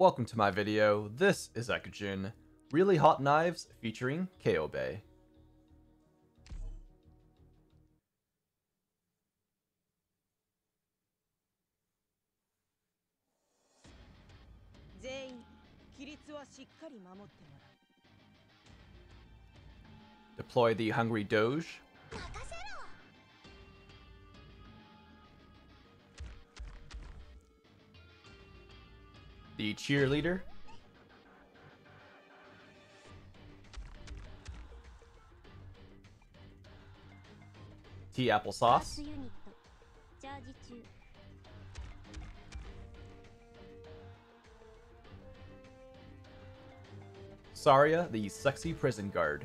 welcome to my video. This is Eckogen, Really Hot Knives featuring Ceobe. Deploy the Hungry Doge. The cheerleader. Tea applesauce. Saria, the sexy prison guard.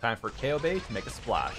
Time for Ceobe to make a splash.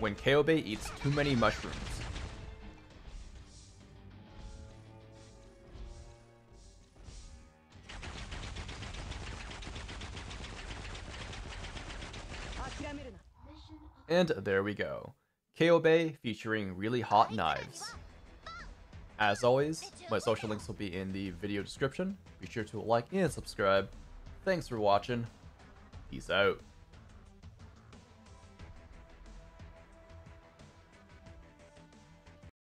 when Ceobe eats too many mushrooms. And there we go. Ceobe featuring really hot knives. As always, my social links will be in the video description. Be sure to like and subscribe. Thanks for watching. Peace out.